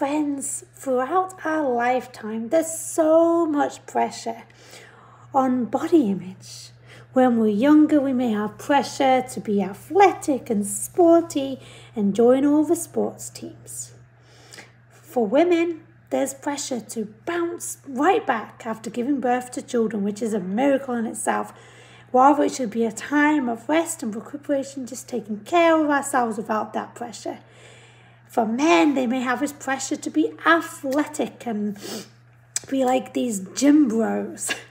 friends, throughout our lifetime, there's so much pressure on body image. When we're younger, we may have pressure to be athletic and sporty and join all the sports teams. For women, there's pressure to bounce right back after giving birth to children, which is a miracle in itself. Rather, it should be a time of rest and recuperation, just taking care of ourselves without that pressure. For men, they may have this pressure to be athletic and be like these gym bros.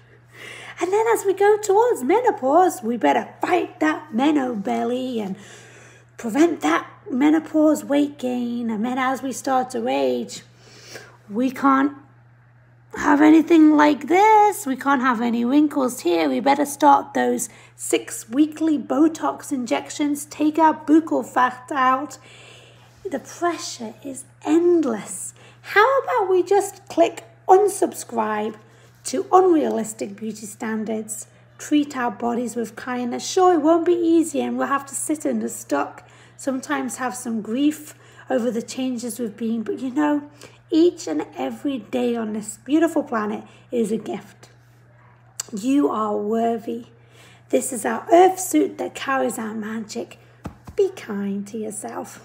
And then as we go towards menopause, we better fight that meno belly and prevent that menopause weight gain. And then as we start to age, we can't have anything like this. We can't have any wrinkles here. We better start those six weekly Botox injections, take our buccal fat out. The pressure is endless. How about we just click unsubscribe? to unrealistic beauty standards. Treat our bodies with kindness. Sure, it won't be easy and we'll have to sit in the stock, sometimes have some grief over the changes we've been, but you know, each and every day on this beautiful planet is a gift. You are worthy. This is our earth suit that carries our magic. Be kind to yourself.